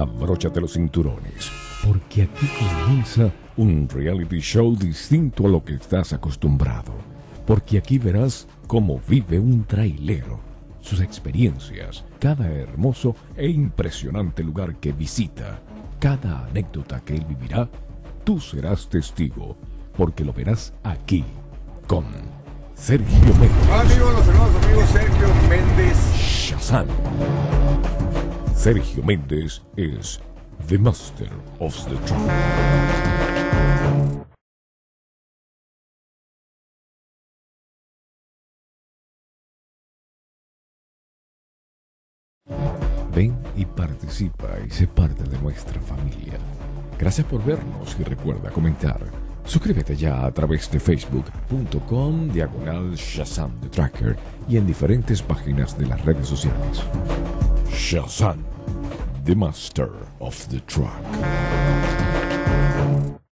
abróchate los cinturones, porque aquí comienza un reality show distinto a lo que estás acostumbrado. Porque aquí verás cómo vive un trailero, sus experiencias, cada hermoso e impresionante lugar que visita, cada anécdota que él vivirá, tú serás testigo, porque lo verás aquí, con Sergio Méndez. Hola amigos, los hermanos amigos Sergio Méndez. Shazam. Sergio Méndez es The Master of the Truth. Ven y participa y sé parte de nuestra familia. Gracias por vernos y recuerda comentar. Suscríbete ya a través de facebook.com diagonal Shazam the Tracker y en diferentes páginas de las redes sociales. Shazam, the master of the truck.